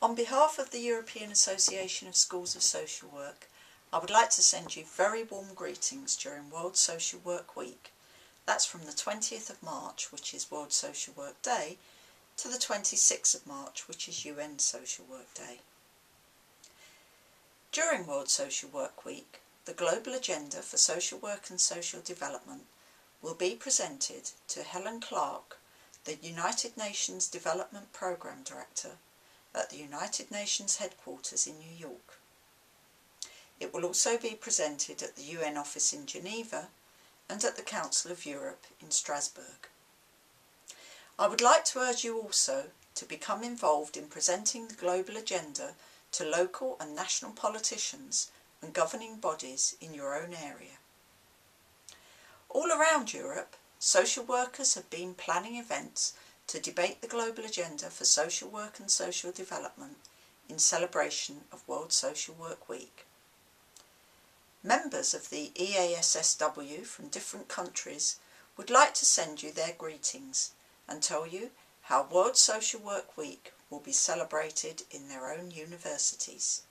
On behalf of the European Association of Schools of Social Work, I would like to send you very warm greetings during World Social Work Week. That's from the 20th of March, which is World Social Work Day, to the 26th of March, which is UN Social Work Day. During World Social Work Week, the Global Agenda for Social Work and Social Development will be presented to Helen Clark, the United Nations Development Programme Director at the United Nations headquarters in New York. It will also be presented at the UN office in Geneva and at the Council of Europe in Strasbourg. I would like to urge you also to become involved in presenting the global agenda to local and national politicians and governing bodies in your own area. All around Europe, social workers have been planning events to debate the global agenda for social work and social development in celebration of World Social Work Week. Members of the EASSW from different countries would like to send you their greetings and tell you how World Social Work Week will be celebrated in their own universities.